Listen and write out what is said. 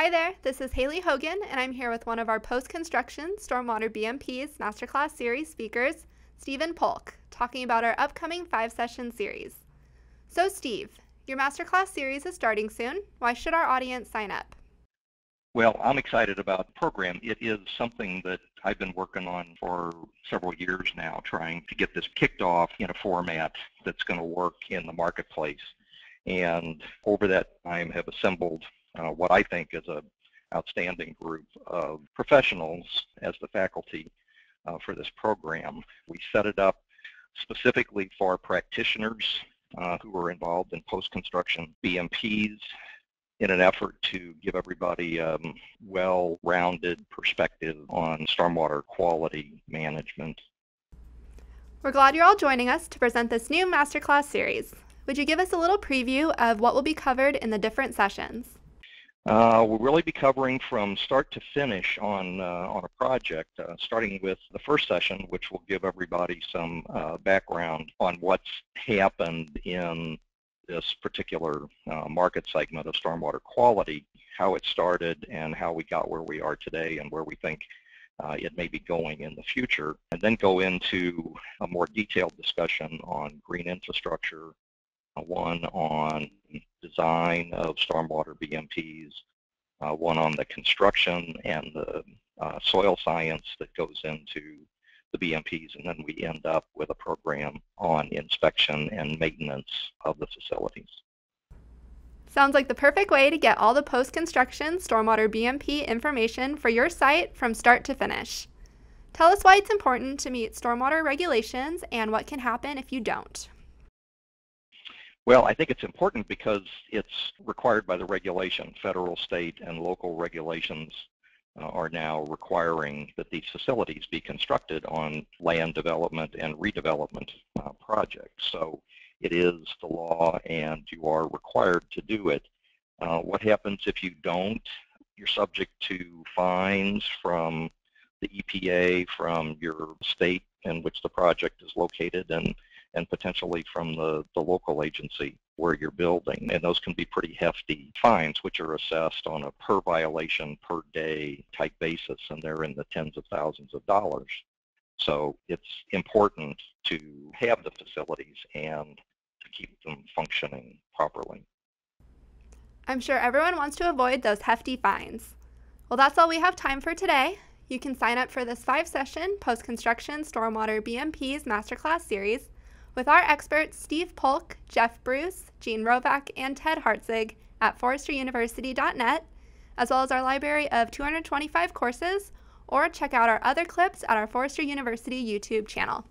Hi there, this is Haley Hogan, and I'm here with one of our post construction Stormwater BMP's Masterclass Series speakers, Stephen Polk, talking about our upcoming five session series. So, Steve, your Masterclass series is starting soon. Why should our audience sign up? Well, I'm excited about the program. It is something that I've been working on for several years now, trying to get this kicked off in a format that's going to work in the marketplace. And over that time have assembled what I think is a outstanding group of professionals as the faculty uh, for this program. We set it up specifically for practitioners uh, who are involved in post-construction BMPs in an effort to give everybody a um, well-rounded perspective on stormwater quality management. We're glad you're all joining us to present this new Masterclass series. Would you give us a little preview of what will be covered in the different sessions? Uh, we'll really be covering from start to finish on, uh, on a project, uh, starting with the first session, which will give everybody some uh, background on what's happened in this particular uh, market segment of stormwater quality, how it started and how we got where we are today and where we think uh, it may be going in the future, and then go into a more detailed discussion on green infrastructure, one on design of stormwater BMPs, uh, one on the construction and the uh, soil science that goes into the BMPs, and then we end up with a program on inspection and maintenance of the facilities. Sounds like the perfect way to get all the post-construction stormwater BMP information for your site from start to finish. Tell us why it's important to meet stormwater regulations and what can happen if you don't. Well, I think it's important because it's required by the regulation. Federal, state, and local regulations uh, are now requiring that these facilities be constructed on land development and redevelopment uh, projects. So it is the law and you are required to do it. Uh, what happens if you don't? You're subject to fines from the EPA, from your state in which the project is located, and and potentially from the, the local agency where you're building. And those can be pretty hefty fines, which are assessed on a per violation per day type basis, and they're in the tens of thousands of dollars. So it's important to have the facilities and to keep them functioning properly. I'm sure everyone wants to avoid those hefty fines. Well, that's all we have time for today. You can sign up for this five session post construction stormwater BMPs masterclass series with our experts Steve Polk, Jeff Bruce, Gene Rovac, and Ted Hartsig at foresteruniversity.net, as well as our library of 225 courses, or check out our other clips at our Forester University YouTube channel.